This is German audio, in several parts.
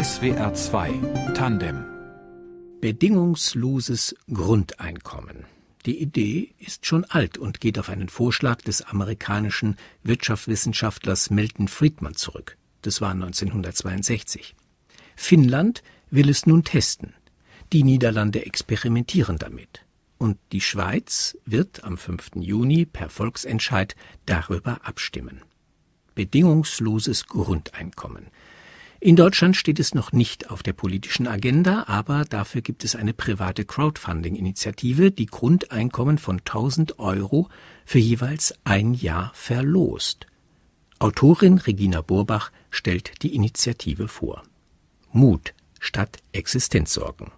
SWR 2 Tandem Bedingungsloses Grundeinkommen. Die Idee ist schon alt und geht auf einen Vorschlag des amerikanischen Wirtschaftswissenschaftlers Milton Friedman zurück. Das war 1962. Finnland will es nun testen. Die Niederlande experimentieren damit. Und die Schweiz wird am 5. Juni per Volksentscheid darüber abstimmen. Bedingungsloses Grundeinkommen. In Deutschland steht es noch nicht auf der politischen Agenda, aber dafür gibt es eine private Crowdfunding-Initiative, die Grundeinkommen von 1000 Euro für jeweils ein Jahr verlost. Autorin Regina Burbach stellt die Initiative vor. Mut statt Existenzsorgen.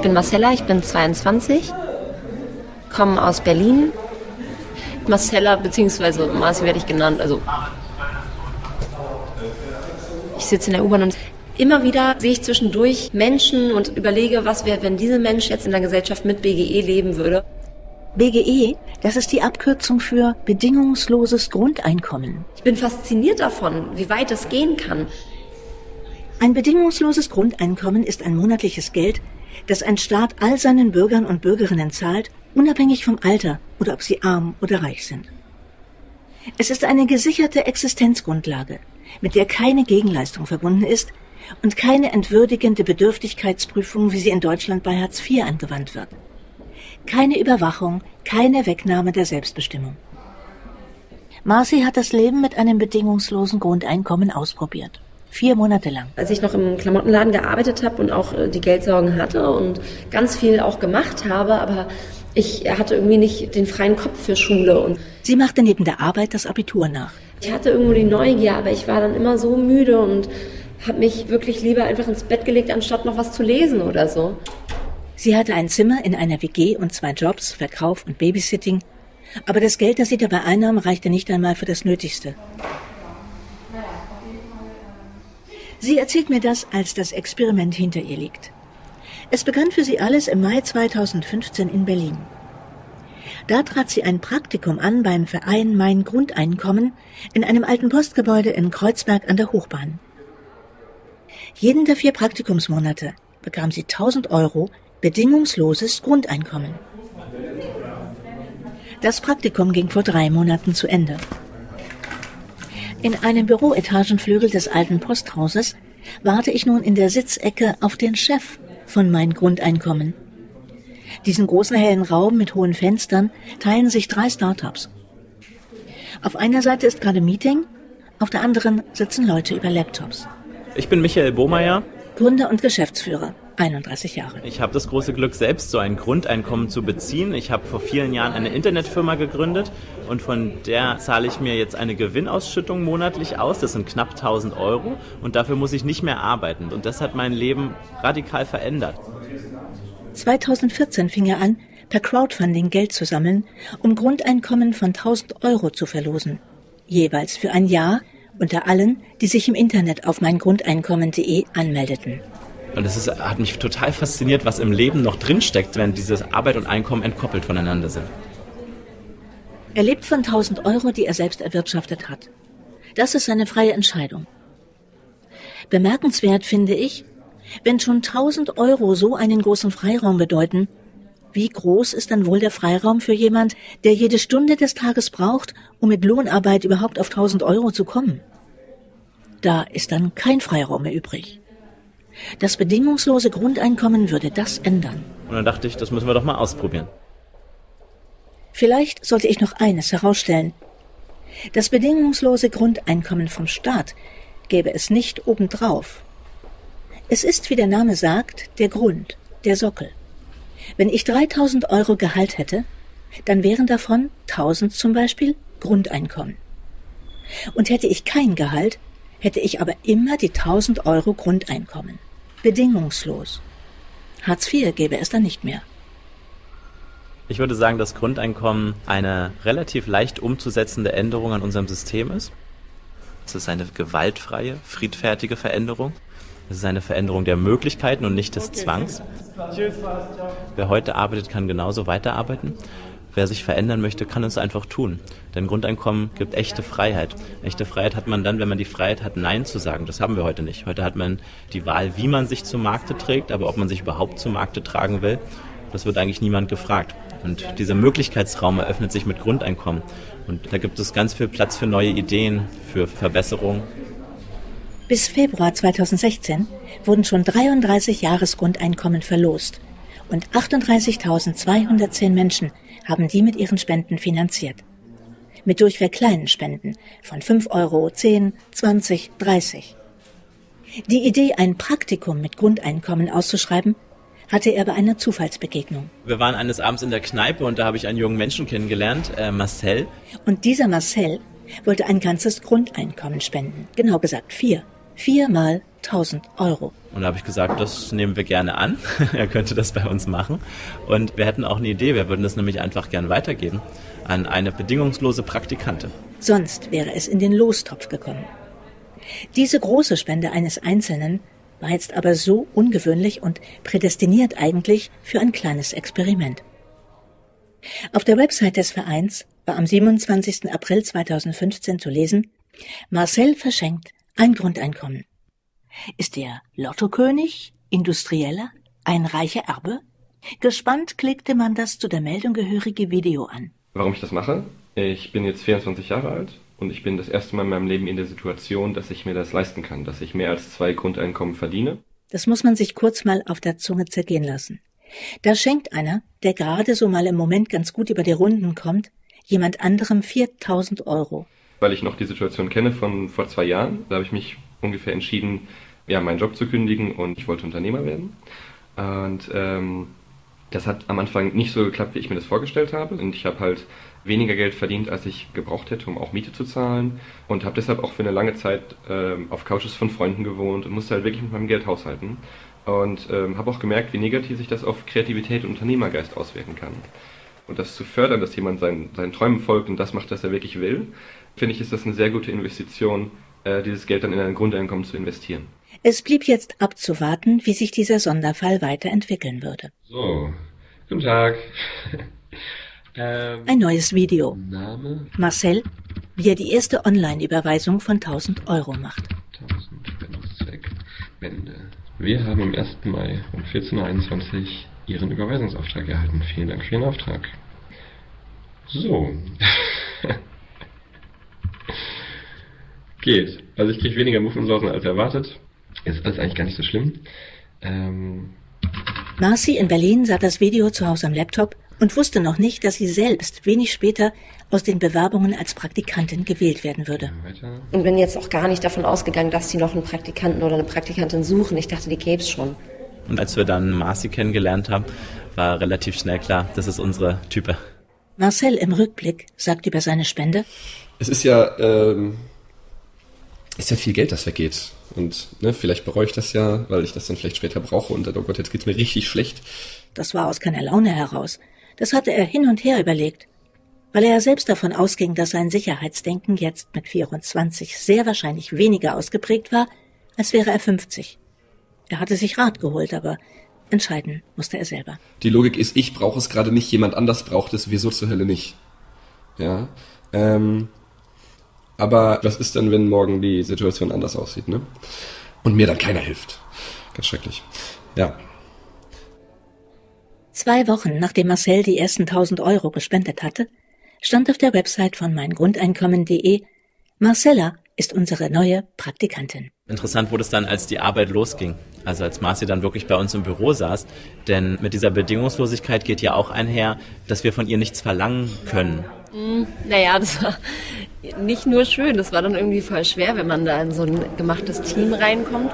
Ich bin Marcella, ich bin 22, komme aus Berlin. Marcella bzw. Marci werde ich genannt. Also ich sitze in der U-Bahn und immer wieder sehe ich zwischendurch Menschen und überlege, was wäre, wenn dieser Mensch jetzt in der Gesellschaft mit BGE leben würde. BGE, das ist die Abkürzung für bedingungsloses Grundeinkommen. Ich bin fasziniert davon, wie weit es gehen kann. Ein bedingungsloses Grundeinkommen ist ein monatliches Geld, das ein Staat all seinen Bürgern und Bürgerinnen zahlt, unabhängig vom Alter oder ob sie arm oder reich sind. Es ist eine gesicherte Existenzgrundlage, mit der keine Gegenleistung verbunden ist und keine entwürdigende Bedürftigkeitsprüfung, wie sie in Deutschland bei Hartz IV angewandt wird. Keine Überwachung, keine Wegnahme der Selbstbestimmung. Marcy hat das Leben mit einem bedingungslosen Grundeinkommen ausprobiert. Vier Monate lang. Als ich noch im Klamottenladen gearbeitet habe und auch äh, die Geldsorgen hatte und ganz viel auch gemacht habe, aber ich hatte irgendwie nicht den freien Kopf für Schule. Und Sie machte neben der Arbeit das Abitur nach. Ich hatte irgendwo die Neugier, aber ich war dann immer so müde und habe mich wirklich lieber einfach ins Bett gelegt, anstatt noch was zu lesen oder so. Sie hatte ein Zimmer in einer WG und zwei Jobs, Verkauf und Babysitting. Aber das Geld, das sie dabei einnahm, reichte nicht einmal für das Nötigste. Sie erzählt mir das, als das Experiment hinter ihr liegt. Es begann für sie alles im Mai 2015 in Berlin. Da trat sie ein Praktikum an beim Verein Mein Grundeinkommen in einem alten Postgebäude in Kreuzberg an der Hochbahn. Jeden der vier Praktikumsmonate bekam sie 1000 Euro bedingungsloses Grundeinkommen. Das Praktikum ging vor drei Monaten zu Ende. In einem Büroetagenflügel des alten Posthauses warte ich nun in der Sitzecke auf den Chef von mein Grundeinkommen. Diesen großen hellen Raum mit hohen Fenstern teilen sich drei Startups. Auf einer Seite ist gerade Meeting, auf der anderen sitzen Leute über Laptops. Ich bin Michael Bohmeier. Gründer und Geschäftsführer. 31 Jahre. Ich habe das große Glück, selbst so ein Grundeinkommen zu beziehen. Ich habe vor vielen Jahren eine Internetfirma gegründet und von der zahle ich mir jetzt eine Gewinnausschüttung monatlich aus. Das sind knapp 1000 Euro und dafür muss ich nicht mehr arbeiten. Und das hat mein Leben radikal verändert. 2014 fing er an, per Crowdfunding Geld zu sammeln, um Grundeinkommen von 1000 Euro zu verlosen. Jeweils für ein Jahr unter allen, die sich im Internet auf meingrundeinkommen.de anmeldeten. Und es hat mich total fasziniert, was im Leben noch drinsteckt, wenn diese Arbeit und Einkommen entkoppelt voneinander sind. Er lebt von 1000 Euro, die er selbst erwirtschaftet hat. Das ist seine freie Entscheidung. Bemerkenswert finde ich, wenn schon 1000 Euro so einen großen Freiraum bedeuten, wie groß ist dann wohl der Freiraum für jemand, der jede Stunde des Tages braucht, um mit Lohnarbeit überhaupt auf 1000 Euro zu kommen? Da ist dann kein Freiraum mehr übrig. Das bedingungslose Grundeinkommen würde das ändern. Und dann dachte ich, das müssen wir doch mal ausprobieren. Vielleicht sollte ich noch eines herausstellen. Das bedingungslose Grundeinkommen vom Staat gäbe es nicht obendrauf. Es ist, wie der Name sagt, der Grund, der Sockel. Wenn ich 3000 Euro Gehalt hätte, dann wären davon 1000 zum Beispiel Grundeinkommen. Und hätte ich kein Gehalt, hätte ich aber immer die 1000 Euro Grundeinkommen. Bedingungslos. Hartz IV gäbe es dann nicht mehr. Ich würde sagen, dass Grundeinkommen eine relativ leicht umzusetzende Änderung an unserem System ist. Es ist eine gewaltfreie, friedfertige Veränderung. Es ist eine Veränderung der Möglichkeiten und nicht des Zwangs. Wer heute arbeitet, kann genauso weiterarbeiten. Wer sich verändern möchte, kann es einfach tun. Denn Grundeinkommen gibt echte Freiheit. Echte Freiheit hat man dann, wenn man die Freiheit hat, Nein zu sagen. Das haben wir heute nicht. Heute hat man die Wahl, wie man sich zum Markte trägt, aber ob man sich überhaupt zum Markte tragen will, das wird eigentlich niemand gefragt. Und dieser Möglichkeitsraum eröffnet sich mit Grundeinkommen. Und da gibt es ganz viel Platz für neue Ideen, für Verbesserungen. Bis Februar 2016 wurden schon 33 Jahresgrundeinkommen verlost und 38.210 Menschen haben die mit ihren Spenden finanziert. Mit durchweg kleinen Spenden von 5 Euro, 10, 20, 30. Die Idee, ein Praktikum mit Grundeinkommen auszuschreiben, hatte er bei einer Zufallsbegegnung. Wir waren eines Abends in der Kneipe und da habe ich einen jungen Menschen kennengelernt, äh, Marcel. Und dieser Marcel wollte ein ganzes Grundeinkommen spenden. Genau gesagt vier. Viermal 1000 Euro. Und da habe ich gesagt, das nehmen wir gerne an. er könnte das bei uns machen. Und wir hätten auch eine Idee. Wir würden das nämlich einfach gern weitergeben an eine bedingungslose Praktikantin. Sonst wäre es in den Lostopf gekommen. Diese große Spende eines Einzelnen war jetzt aber so ungewöhnlich und prädestiniert eigentlich für ein kleines Experiment. Auf der Website des Vereins war am 27. April 2015 zu lesen, Marcel verschenkt ein Grundeinkommen. Ist er Lottokönig, Industrieller, ein reicher Erbe? Gespannt klickte man das zu der Meldung gehörige Video an. Warum ich das mache? Ich bin jetzt 24 Jahre alt und ich bin das erste Mal in meinem Leben in der Situation, dass ich mir das leisten kann, dass ich mehr als zwei Grundeinkommen verdiene. Das muss man sich kurz mal auf der Zunge zergehen lassen. Da schenkt einer, der gerade so mal im Moment ganz gut über die Runden kommt, jemand anderem 4000 Euro weil ich noch die Situation kenne von vor zwei Jahren. Da habe ich mich ungefähr entschieden, ja, meinen Job zu kündigen und ich wollte Unternehmer werden. Und ähm, das hat am Anfang nicht so geklappt, wie ich mir das vorgestellt habe. Und ich habe halt weniger Geld verdient, als ich gebraucht hätte, um auch Miete zu zahlen. Und habe deshalb auch für eine lange Zeit ähm, auf Couches von Freunden gewohnt und musste halt wirklich mit meinem Geld haushalten. Und ähm, habe auch gemerkt, wie negativ sich das auf Kreativität und Unternehmergeist auswirken kann. Und das zu fördern, dass jemand seinen, seinen Träumen folgt und das macht, was er wirklich will, finde ich, ist das eine sehr gute Investition, äh, dieses Geld dann in ein Grundeinkommen zu investieren. Es blieb jetzt abzuwarten, wie sich dieser Sonderfall weiterentwickeln würde. So, guten Tag. ähm, ein neues Video. Name? Marcel, wie er die erste Online-Überweisung von 1000 Euro macht. 1000 Spendenzweck, Spende. Wir haben am 1. Mai um 14.21 Uhr Ihren Überweisungsauftrag erhalten. Vielen Dank für Ihren Auftrag. So. Geht. Also ich kriege weniger Muffensausen als erwartet. Ist alles eigentlich gar nicht so schlimm. Ähm Marcy in Berlin sah das Video zu Hause am Laptop und wusste noch nicht, dass sie selbst wenig später aus den Bewerbungen als Praktikantin gewählt werden würde. Und bin jetzt auch gar nicht davon ausgegangen, dass sie noch einen Praktikanten oder eine Praktikantin suchen. Ich dachte, die gäbe es schon. Und als wir dann Marcy kennengelernt haben, war relativ schnell klar, das ist unsere Type. Marcel im Rückblick sagt über seine Spende. Es ist ja ähm, ist ja viel Geld, das weggeht. Und ne, vielleicht bereue ich das ja, weil ich das dann vielleicht später brauche und oh Gott, jetzt geht's mir richtig schlecht. Das war aus keiner Laune heraus. Das hatte er hin und her überlegt. Weil er selbst davon ausging, dass sein Sicherheitsdenken jetzt mit 24 sehr wahrscheinlich weniger ausgeprägt war, als wäre er 50. Er hatte sich Rat geholt, aber entscheiden musste er selber. Die Logik ist, ich brauche es gerade nicht, jemand anders braucht es, wieso zur Hölle nicht? Ja. Ähm, aber was ist dann, wenn morgen die Situation anders aussieht, ne? Und mir dann keiner hilft. Ganz schrecklich. Ja. Zwei Wochen nachdem Marcel die ersten 1000 Euro gespendet hatte, stand auf der Website von meingrundeinkommen.de Marcella ist unsere neue Praktikantin. Interessant wurde es dann, als die Arbeit losging. Also als Marci dann wirklich bei uns im Büro saß. Denn mit dieser Bedingungslosigkeit geht ja auch einher, dass wir von ihr nichts verlangen können. Mm, naja, das war nicht nur schön, das war dann irgendwie voll schwer, wenn man da in so ein gemachtes Team reinkommt.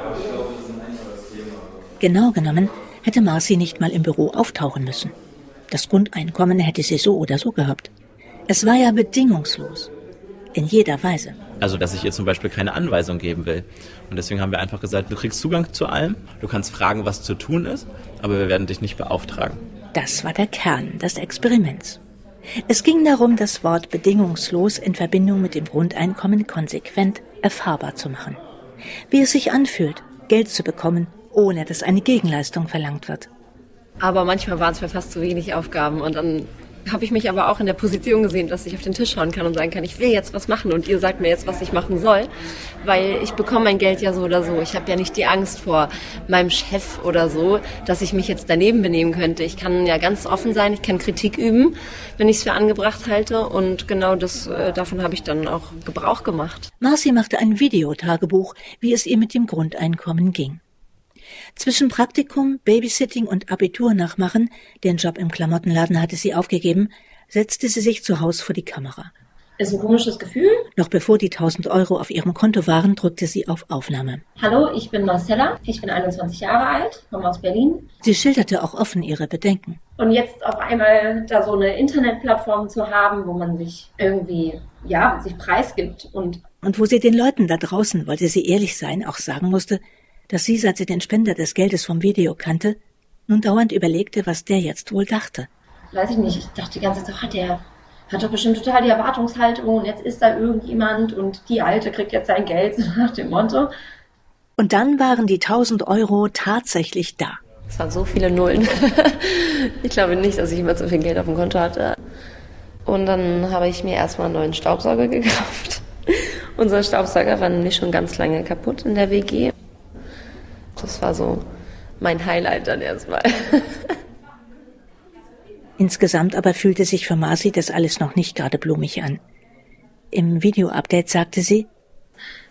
Genau genommen hätte Marcy nicht mal im Büro auftauchen müssen. Das Grundeinkommen hätte sie so oder so gehabt. Es war ja bedingungslos. In jeder Weise. Also, dass ich ihr zum Beispiel keine Anweisung geben will. Und deswegen haben wir einfach gesagt, du kriegst Zugang zu allem, du kannst fragen, was zu tun ist, aber wir werden dich nicht beauftragen. Das war der Kern des Experiments. Es ging darum, das Wort bedingungslos in Verbindung mit dem Grundeinkommen konsequent erfahrbar zu machen. Wie es sich anfühlt, Geld zu bekommen, ohne dass eine Gegenleistung verlangt wird. Aber manchmal waren es mir fast zu wenig Aufgaben und dann habe ich mich aber auch in der Position gesehen, dass ich auf den Tisch schauen kann und sagen kann, ich will jetzt was machen und ihr sagt mir jetzt, was ich machen soll, weil ich bekomme mein Geld ja so oder so. Ich habe ja nicht die Angst vor meinem Chef oder so, dass ich mich jetzt daneben benehmen könnte. Ich kann ja ganz offen sein, ich kann Kritik üben, wenn ich es für angebracht halte und genau das äh, davon habe ich dann auch Gebrauch gemacht. Marci machte ein Videotagebuch, wie es ihr mit dem Grundeinkommen ging. Zwischen Praktikum, Babysitting und Abitur nachmachen, den Job im Klamottenladen hatte sie aufgegeben, setzte sie sich zu Hause vor die Kamera. Ist ein komisches Gefühl. Noch bevor die 1000 Euro auf ihrem Konto waren, drückte sie auf Aufnahme. Hallo, ich bin Marcella. Ich bin 21 Jahre alt, komme aus Berlin. Sie schilderte auch offen ihre Bedenken. Und jetzt auf einmal da so eine Internetplattform zu haben, wo man sich irgendwie, ja, sich preisgibt und und wo sie den Leuten da draußen, wollte sie ehrlich sein, auch sagen musste, dass sie, seit sie den Spender des Geldes vom Video kannte, nun dauernd überlegte, was der jetzt wohl dachte. Weiß ich nicht, ich dachte die ganze Zeit, hat der hat doch bestimmt total die Erwartungshaltung und jetzt ist da irgendjemand und die Alte kriegt jetzt sein Geld, nach dem Motto. Und dann waren die 1000 Euro tatsächlich da. Es waren so viele Nullen. ich glaube nicht, dass ich immer so viel Geld auf dem Konto hatte. Und dann habe ich mir erstmal einen neuen Staubsauger gekauft. Unser Staubsauger war nämlich schon ganz lange kaputt in der WG. Das war so mein Highlight dann erstmal. Insgesamt aber fühlte sich für Marci das alles noch nicht gerade blumig an. Im Video-Update sagte sie,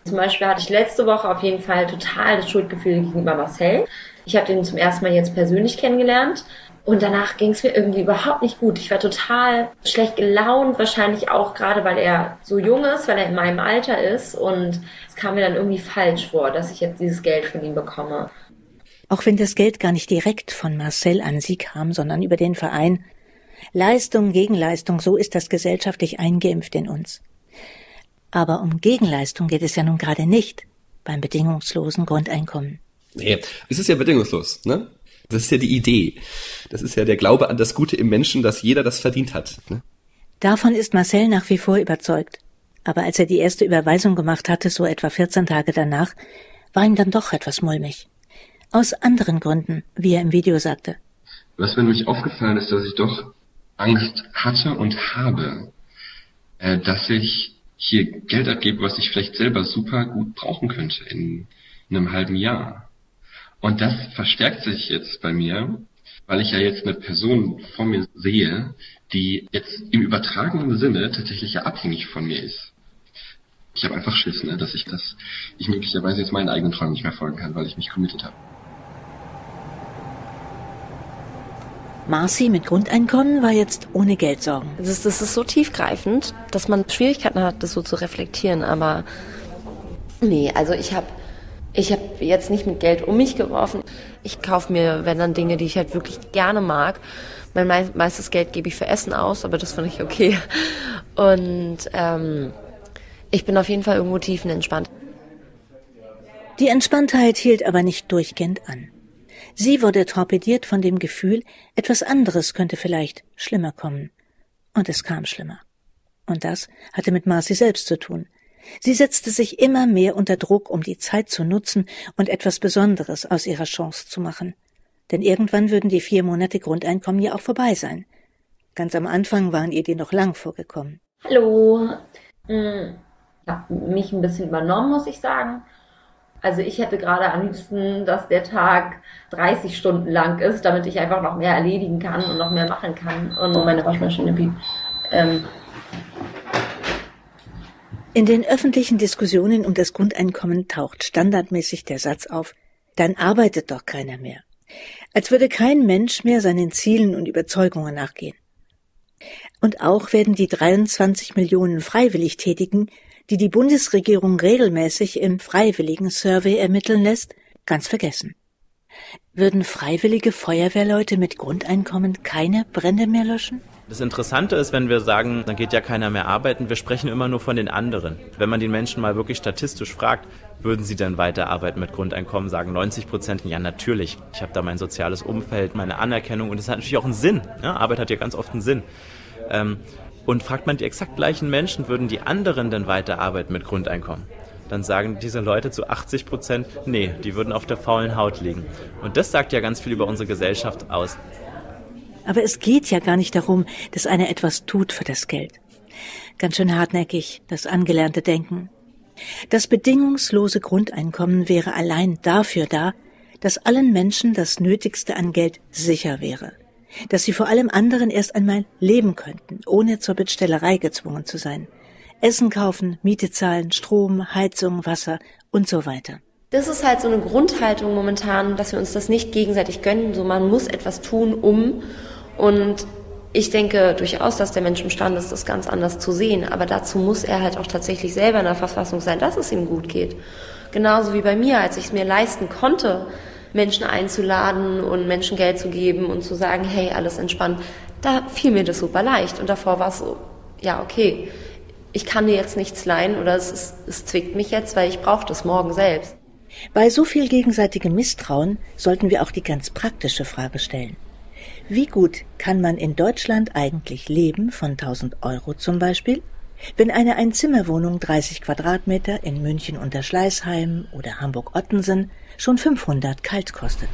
zum Beispiel hatte ich letzte Woche auf jeden Fall total das Schuldgefühl gegenüber Marcel. Ich habe den zum ersten Mal jetzt persönlich kennengelernt und danach ging es mir irgendwie überhaupt nicht gut. Ich war total schlecht gelaunt, wahrscheinlich auch gerade, weil er so jung ist, weil er in meinem Alter ist. Und es kam mir dann irgendwie falsch vor, dass ich jetzt dieses Geld von ihm bekomme. Auch wenn das Geld gar nicht direkt von Marcel an sie kam, sondern über den Verein. Leistung gegen Leistung, so ist das gesellschaftlich eingeimpft in uns. Aber um Gegenleistung geht es ja nun gerade nicht beim bedingungslosen Grundeinkommen. Nee, es ist ja bedingungslos, ne? Das ist ja die Idee. Das ist ja der Glaube an das Gute im Menschen, dass jeder das verdient hat. Ne? Davon ist Marcel nach wie vor überzeugt. Aber als er die erste Überweisung gemacht hatte, so etwa 14 Tage danach, war ihm dann doch etwas mulmig. Aus anderen Gründen, wie er im Video sagte. Was mir nämlich aufgefallen ist, dass ich doch Angst hatte und habe, äh, dass ich hier Geld abgebe, was ich vielleicht selber super gut brauchen könnte in, in einem halben Jahr. Und das verstärkt sich jetzt bei mir, weil ich ja jetzt eine Person vor mir sehe, die jetzt im übertragenen Sinne tatsächlich ja abhängig von mir ist. Ich habe einfach Schiss, ne, dass ich das, ich möglicherweise jetzt meinen eigenen Träumen nicht mehr folgen kann, weil ich mich committed habe. Marcy mit Grundeinkommen war jetzt ohne Geldsorgen. Das ist, das ist so tiefgreifend, dass man Schwierigkeiten hat, das so zu reflektieren. Aber nee, also ich habe ich habe jetzt nicht mit Geld um mich geworfen. Ich kaufe mir, wenn dann Dinge, die ich halt wirklich gerne mag. Mein meistes Geld gebe ich für Essen aus, aber das finde ich okay. Und ähm, ich bin auf jeden Fall irgendwo tiefenentspannt. Die Entspanntheit hielt aber nicht durchgehend an. Sie wurde torpediert von dem Gefühl, etwas anderes könnte vielleicht schlimmer kommen. Und es kam schlimmer. Und das hatte mit Marcy selbst zu tun. Sie setzte sich immer mehr unter Druck, um die Zeit zu nutzen und etwas Besonderes aus ihrer Chance zu machen. Denn irgendwann würden die vier Monate Grundeinkommen ja auch vorbei sein. Ganz am Anfang waren ihr die noch lang vorgekommen. Hallo. Hm. Ich habe mich ein bisschen übernommen, muss ich sagen. Also ich hätte gerade am liebsten, dass der Tag 30 Stunden lang ist, damit ich einfach noch mehr erledigen kann und noch mehr machen kann. Und meine Waschmaschine. Ähm, in den öffentlichen Diskussionen um das Grundeinkommen taucht standardmäßig der Satz auf, dann arbeitet doch keiner mehr. Als würde kein Mensch mehr seinen Zielen und Überzeugungen nachgehen. Und auch werden die 23 Millionen freiwillig Tätigen, die die Bundesregierung regelmäßig im freiwilligen Survey ermitteln lässt, ganz vergessen. Würden freiwillige Feuerwehrleute mit Grundeinkommen keine Brände mehr löschen? Das Interessante ist, wenn wir sagen, dann geht ja keiner mehr arbeiten, wir sprechen immer nur von den anderen. Wenn man den Menschen mal wirklich statistisch fragt, würden sie denn weiterarbeiten mit Grundeinkommen, sagen 90 Prozent, ja natürlich. Ich habe da mein soziales Umfeld, meine Anerkennung und das hat natürlich auch einen Sinn. Ja, Arbeit hat ja ganz oft einen Sinn. Ähm, und fragt man die exakt gleichen Menschen, würden die anderen denn weiterarbeiten mit Grundeinkommen? dann sagen diese Leute zu 80 Prozent, nee, die würden auf der faulen Haut liegen. Und das sagt ja ganz viel über unsere Gesellschaft aus. Aber es geht ja gar nicht darum, dass einer etwas tut für das Geld. Ganz schön hartnäckig, das angelernte Denken. Das bedingungslose Grundeinkommen wäre allein dafür da, dass allen Menschen das Nötigste an Geld sicher wäre, dass sie vor allem anderen erst einmal leben könnten, ohne zur Bittstellerei gezwungen zu sein. Essen kaufen, Miete zahlen, Strom, Heizung, Wasser und so weiter. Das ist halt so eine Grundhaltung momentan, dass wir uns das nicht gegenseitig gönnen. So man muss etwas tun, um. Und ich denke durchaus, dass der Mensch imstande ist, das ganz anders zu sehen. Aber dazu muss er halt auch tatsächlich selber in der Verfassung sein, dass es ihm gut geht. Genauso wie bei mir, als ich es mir leisten konnte, Menschen einzuladen und Menschen Geld zu geben und zu sagen, hey, alles entspannt. Da fiel mir das super leicht. Und davor war es so, ja, okay, ich kann dir jetzt nichts leihen oder es, ist, es zwickt mich jetzt, weil ich brauche das morgen selbst. Bei so viel gegenseitigem Misstrauen sollten wir auch die ganz praktische Frage stellen. Wie gut kann man in Deutschland eigentlich leben von 1000 Euro zum Beispiel? Wenn eine Einzimmerwohnung 30 Quadratmeter in München unter Schleißheim oder Hamburg-Ottensen schon 500 kalt kostet.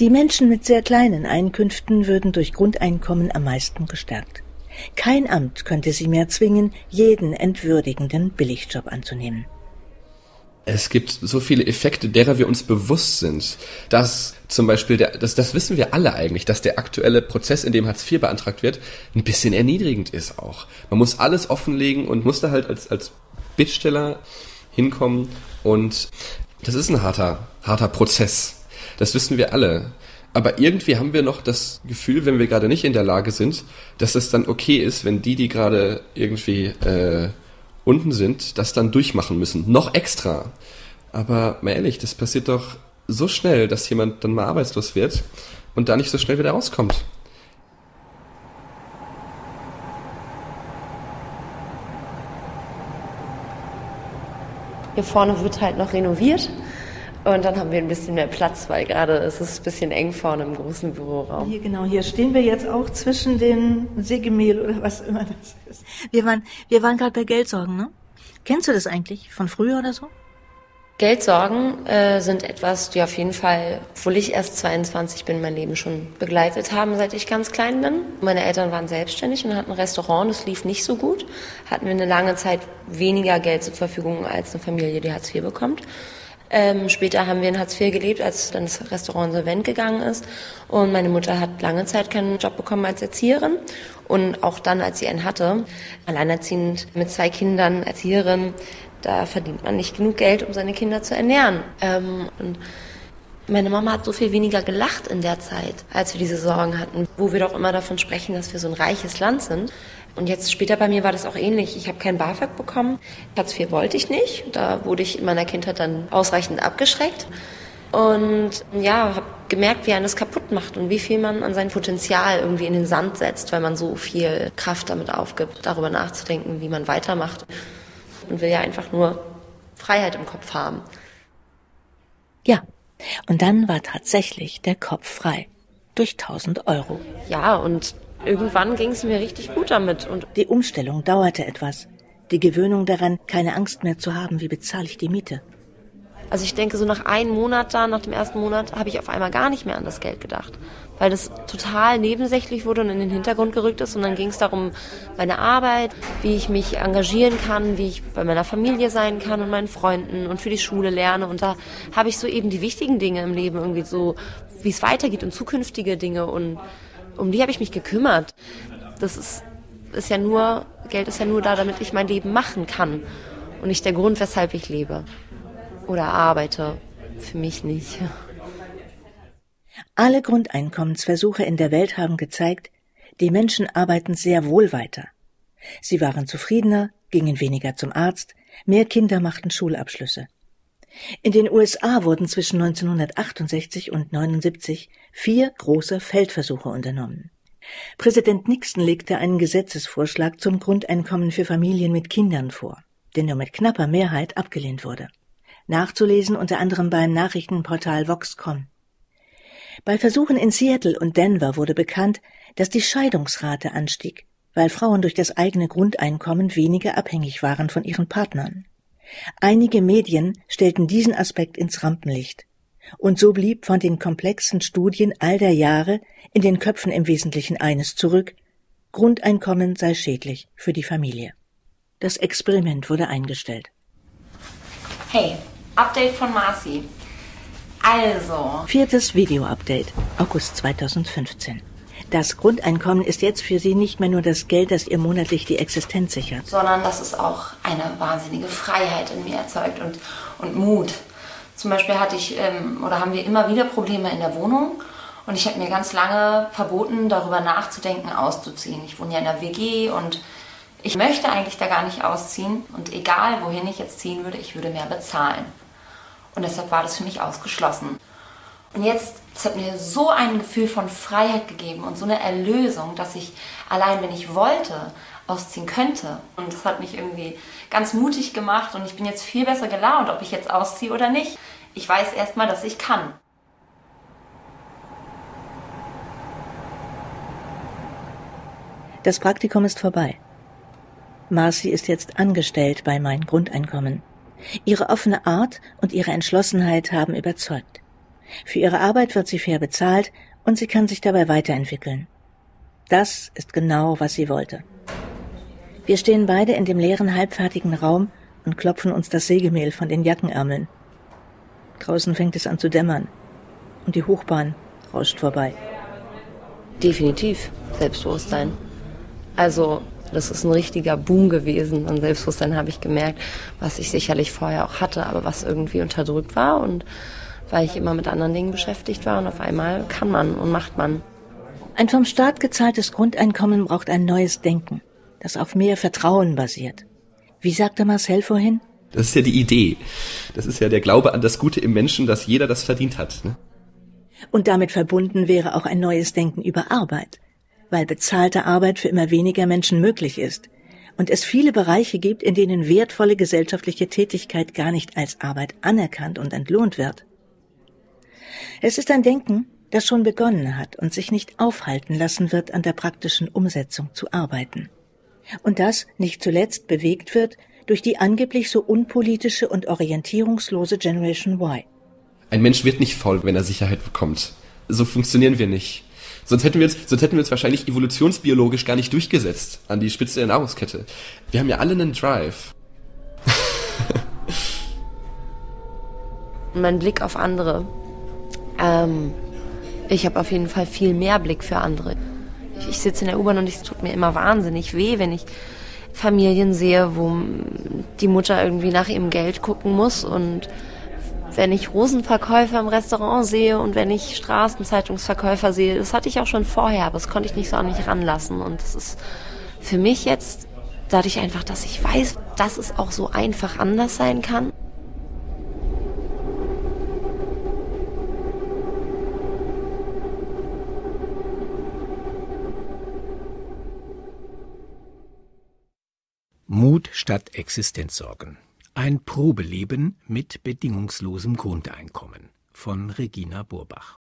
Die Menschen mit sehr kleinen Einkünften würden durch Grundeinkommen am meisten gestärkt. Kein Amt könnte sie mehr zwingen, jeden entwürdigenden Billigjob anzunehmen es gibt so viele Effekte, derer wir uns bewusst sind, dass zum Beispiel, der, das, das wissen wir alle eigentlich, dass der aktuelle Prozess, in dem Hartz IV beantragt wird, ein bisschen erniedrigend ist auch. Man muss alles offenlegen und muss da halt als, als Bittsteller hinkommen und das ist ein harter, harter Prozess. Das wissen wir alle. Aber irgendwie haben wir noch das Gefühl, wenn wir gerade nicht in der Lage sind, dass es dann okay ist, wenn die, die gerade irgendwie äh, unten sind, das dann durchmachen müssen. Noch extra. Aber mal ehrlich, das passiert doch so schnell, dass jemand dann mal arbeitslos wird und da nicht so schnell wieder rauskommt. Hier vorne wird halt noch renoviert. Und dann haben wir ein bisschen mehr Platz, weil gerade ist es ein bisschen eng vorne im großen Büroraum. Hier genau, hier stehen wir jetzt auch zwischen den Sägemehl oder was immer das ist. Wir waren, wir waren gerade bei Geldsorgen, ne? Kennst du das eigentlich von früher oder so? Geldsorgen äh, sind etwas, die auf jeden Fall, obwohl ich erst 22 bin, mein Leben schon begleitet haben, seit ich ganz klein bin. Meine Eltern waren selbstständig und hatten ein Restaurant, das lief nicht so gut. Hatten wir eine lange Zeit weniger Geld zur Verfügung als eine Familie, die Hartz IV bekommt. Ähm, später haben wir in Hartz IV gelebt, als dann das Restaurant insolvent gegangen ist. Und meine Mutter hat lange Zeit keinen Job bekommen als Erzieherin. Und auch dann, als sie einen hatte, alleinerziehend mit zwei Kindern, Erzieherin, da verdient man nicht genug Geld, um seine Kinder zu ernähren. Ähm, und meine Mama hat so viel weniger gelacht in der Zeit, als wir diese Sorgen hatten, wo wir doch immer davon sprechen, dass wir so ein reiches Land sind. Und jetzt später bei mir war das auch ähnlich. Ich habe kein BAföG bekommen. Hartz IV wollte ich nicht. Da wurde ich in meiner Kindheit dann ausreichend abgeschreckt. Und ja, habe gemerkt, wie einen das kaputt macht und wie viel man an sein Potenzial irgendwie in den Sand setzt, weil man so viel Kraft damit aufgibt, darüber nachzudenken, wie man weitermacht. Und will ja einfach nur Freiheit im Kopf haben. Ja, und dann war tatsächlich der Kopf frei. Durch 1000 Euro. Ja, und irgendwann ging es mir richtig gut damit. Und die Umstellung dauerte etwas. Die Gewöhnung daran, keine Angst mehr zu haben, wie bezahle ich die Miete. Also ich denke, so nach einem Monat da, nach dem ersten Monat, habe ich auf einmal gar nicht mehr an das Geld gedacht. Weil das total nebensächlich wurde und in den Hintergrund gerückt ist. Und dann ging es darum, meine Arbeit, wie ich mich engagieren kann, wie ich bei meiner Familie sein kann und meinen Freunden und für die Schule lerne. Und da habe ich so eben die wichtigen Dinge im Leben irgendwie so, wie es weitergeht und zukünftige Dinge und um die habe ich mich gekümmert. Das ist, ist ja nur, Geld ist ja nur da, damit ich mein Leben machen kann und nicht der Grund, weshalb ich lebe oder arbeite. Für mich nicht. Alle Grundeinkommensversuche in der Welt haben gezeigt, die Menschen arbeiten sehr wohl weiter. Sie waren zufriedener, gingen weniger zum Arzt, mehr Kinder machten Schulabschlüsse. In den USA wurden zwischen 1968 und 79 vier große Feldversuche unternommen. Präsident Nixon legte einen Gesetzesvorschlag zum Grundeinkommen für Familien mit Kindern vor, der nur mit knapper Mehrheit abgelehnt wurde. Nachzulesen unter anderem beim Nachrichtenportal Vox.com. Bei Versuchen in Seattle und Denver wurde bekannt, dass die Scheidungsrate anstieg, weil Frauen durch das eigene Grundeinkommen weniger abhängig waren von ihren Partnern. Einige Medien stellten diesen Aspekt ins Rampenlicht. Und so blieb von den komplexen Studien all der Jahre in den Köpfen im Wesentlichen eines zurück, Grundeinkommen sei schädlich für die Familie. Das Experiment wurde eingestellt. Hey, Update von Marci. Also. Viertes Video-Update, August 2015. Das Grundeinkommen ist jetzt für Sie nicht mehr nur das Geld, das ihr monatlich die Existenz sichert. Sondern dass es auch eine wahnsinnige Freiheit in mir erzeugt und, und Mut. Zum Beispiel hatte ich ähm, oder haben wir immer wieder Probleme in der Wohnung und ich habe mir ganz lange verboten, darüber nachzudenken, auszuziehen. Ich wohne ja in der WG und ich möchte eigentlich da gar nicht ausziehen und egal wohin ich jetzt ziehen würde, ich würde mehr bezahlen. Und deshalb war das für mich ausgeschlossen. Und jetzt, es hat mir so ein Gefühl von Freiheit gegeben und so eine Erlösung, dass ich allein, wenn ich wollte, ausziehen könnte. Und das hat mich irgendwie ganz mutig gemacht und ich bin jetzt viel besser gelaunt, ob ich jetzt ausziehe oder nicht. Ich weiß erstmal, dass ich kann. Das Praktikum ist vorbei. Marcy ist jetzt angestellt bei Mein Grundeinkommen. Ihre offene Art und ihre Entschlossenheit haben überzeugt. Für ihre Arbeit wird sie fair bezahlt und sie kann sich dabei weiterentwickeln. Das ist genau, was sie wollte. Wir stehen beide in dem leeren, halbfertigen Raum und klopfen uns das Sägemehl von den Jackenärmeln. Draußen fängt es an zu dämmern und die Hochbahn rauscht vorbei. Definitiv Selbstbewusstsein. Also das ist ein richtiger Boom gewesen an Selbstbewusstsein, habe ich gemerkt, was ich sicherlich vorher auch hatte, aber was irgendwie unterdrückt war und weil ich immer mit anderen Dingen beschäftigt war und auf einmal kann man und macht man. Ein vom Staat gezahltes Grundeinkommen braucht ein neues Denken, das auf mehr Vertrauen basiert. Wie sagte Marcel vorhin? Das ist ja die Idee. Das ist ja der Glaube an das Gute im Menschen, dass jeder das verdient hat. Ne? Und damit verbunden wäre auch ein neues Denken über Arbeit weil bezahlte Arbeit für immer weniger Menschen möglich ist und es viele Bereiche gibt, in denen wertvolle gesellschaftliche Tätigkeit gar nicht als Arbeit anerkannt und entlohnt wird. Es ist ein Denken, das schon begonnen hat und sich nicht aufhalten lassen wird, an der praktischen Umsetzung zu arbeiten. Und das nicht zuletzt bewegt wird durch die angeblich so unpolitische und orientierungslose Generation Y. Ein Mensch wird nicht faul, wenn er Sicherheit bekommt. So funktionieren wir nicht. Sonst hätten wir uns, sonst hätten wir uns wahrscheinlich evolutionsbiologisch gar nicht durchgesetzt an die Spitze der Nahrungskette. Wir haben ja alle einen Drive. mein Blick auf andere. Ähm, ich habe auf jeden Fall viel mehr Blick für andere. Ich, ich sitze in der U-Bahn und es tut mir immer wahnsinnig weh, wenn ich Familien sehe, wo die Mutter irgendwie nach ihrem Geld gucken muss und wenn ich Rosenverkäufer im Restaurant sehe und wenn ich Straßenzeitungsverkäufer sehe, das hatte ich auch schon vorher, aber das konnte ich nicht so an mich ranlassen. Und das ist für mich jetzt, dadurch einfach, dass ich weiß, dass es auch so einfach anders sein kann. Mut statt Existenzsorgen. Ein Probeleben mit bedingungslosem Grundeinkommen von Regina Burbach.